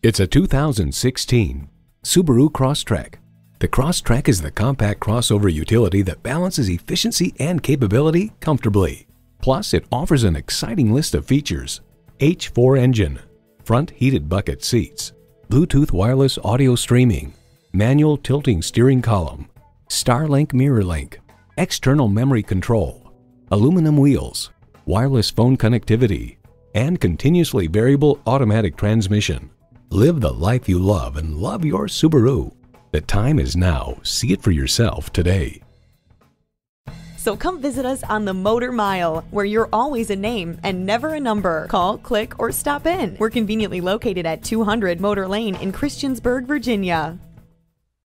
It's a 2016 Subaru Crosstrek. The Crosstrek is the compact crossover utility that balances efficiency and capability comfortably. Plus, it offers an exciting list of features. H4 engine, front heated bucket seats, Bluetooth wireless audio streaming, manual tilting steering column, Starlink MirrorLink, external memory control, aluminum wheels, wireless phone connectivity, and continuously variable automatic transmission. Live the life you love and love your Subaru. The time is now. See it for yourself today. So come visit us on the Motor Mile, where you're always a name and never a number. Call, click, or stop in. We're conveniently located at 200 Motor Lane in Christiansburg, Virginia.